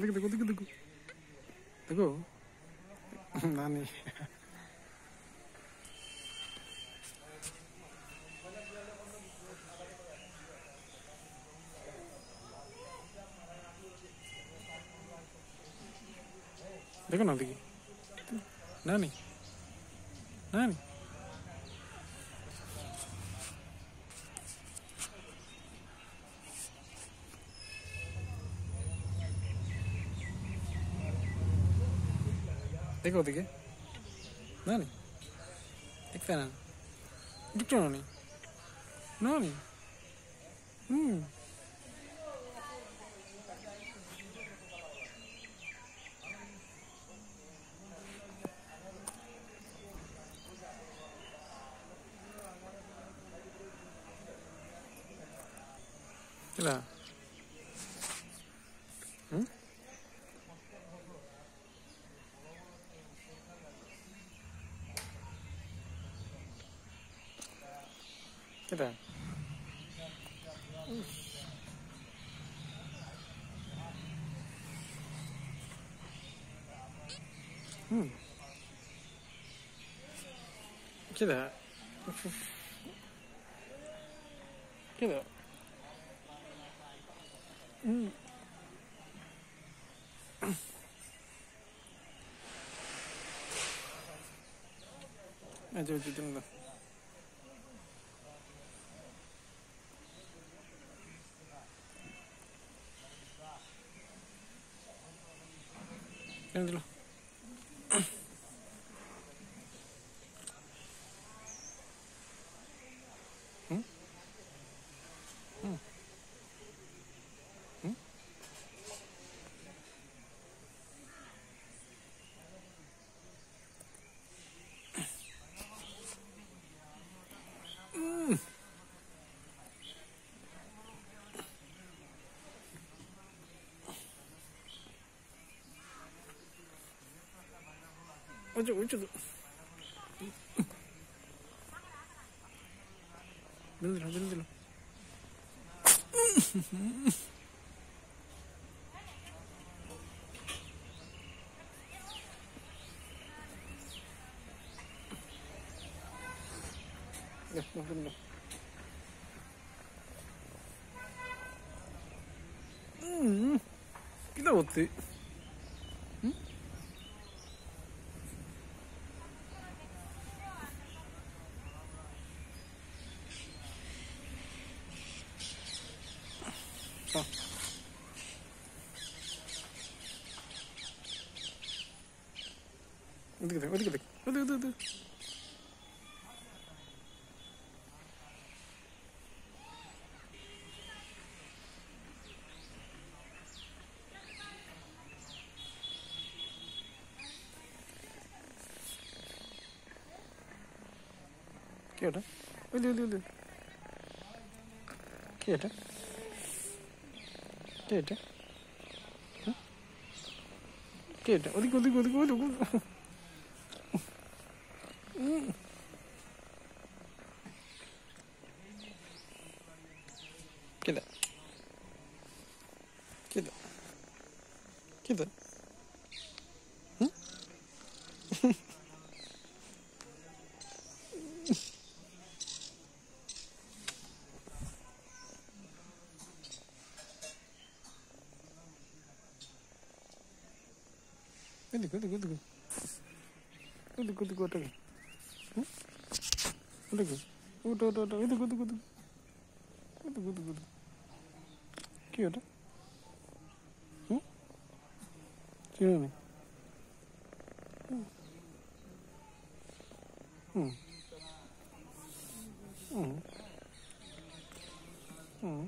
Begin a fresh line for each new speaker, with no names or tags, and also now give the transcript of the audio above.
দেখো দেখো। দেখো? দেখো দেখো না দেখি। নানি। নানি। দেখো ওদিকে। নানি। দেখতে না। দুটো নানি। নানি। হুম। 对吧？嗯？对吧？嗯？对吧？嗯？对吧？ 음. 아주 두둥둥. 그냥 들어. 어째 어째도 흔들어 흔들어 야, 뭐 그런 음, 기다 어때? ഒതുക്കി ഒതുക്കി ഒതുക്കി ഒതു ഒതു കേട്ടോ? ഒലി കേട്ടോ? കേട്ടോ? കേട്ടോ? ഒതുക്കി ഒതുക്കി ഒതുക്കി ഒതുക്കി. Hum. Kida. Kida. Kida. Hum? Good, good, good, good. Good, good, good, good. കുതുക്ക് വിട്ടു വിട്ടു വിട്ടു ഇത് കുതു കുതു കുതു കുതു കുതു ക്യൂട്ട് ചെയ്യണേ ഉം ഉം ഉം